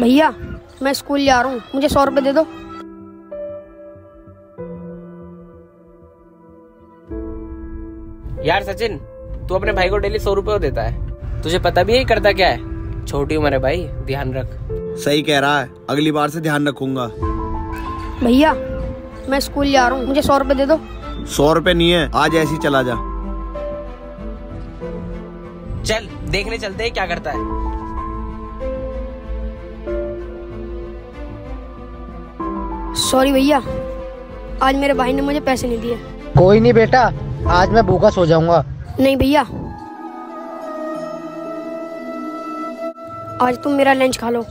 भैया मैं स्कूल जा रहा हूँ। मुझे सौ रुपये दे दो। यार सचिन तू अपने भाई को डेली सौ रुपये देता है। तुझे पता भी है करता क्या है? छोटी उम्र है भाई ध्यान रख। सही कह रहा है। अगली बार से ध्यान रखूँगा। भैया मैं स्कूल जा रहा हूँ। मुझे सौ रुपये दे दो। सौ रुपए नहीं है आज ऐसे ही चला जा। चल देखने चलते हैं क्या करता है। सॉरी भैया आज मेरे भाई ने मुझे पैसे नहीं दिए। कोई नहीं बेटा आज मैं भूखा सो जाऊँगा। नहीं भैया आज तुम मेरा लंच खा लो।